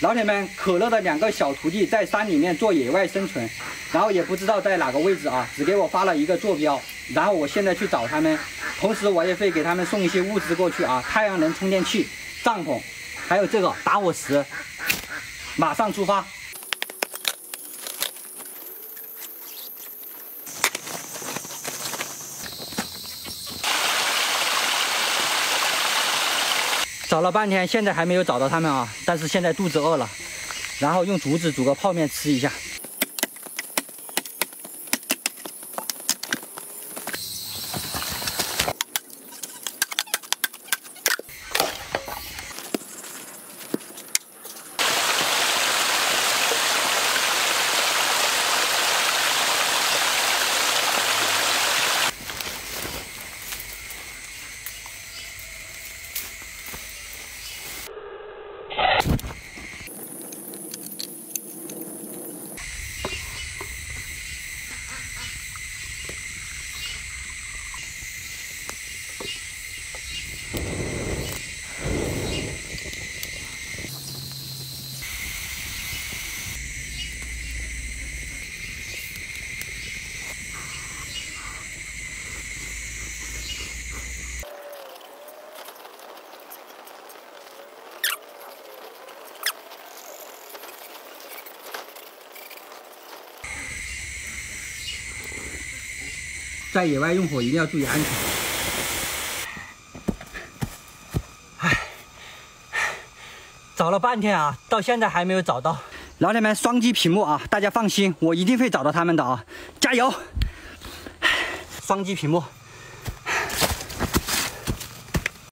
老铁们，可乐的两个小徒弟在山里面做野外生存，然后也不知道在哪个位置啊，只给我发了一个坐标，然后我现在去找他们，同时我也会给他们送一些物资过去啊，太阳能充电器、帐篷，还有这个打火石，马上出发。找了半天，现在还没有找到他们啊！但是现在肚子饿了，然后用竹子煮个泡面吃一下。在野外用火一定要注意安全。唉，找了半天啊，到现在还没有找到。老铁们，双击屏幕啊，大家放心，我一定会找到他们的啊，加油！双击屏幕。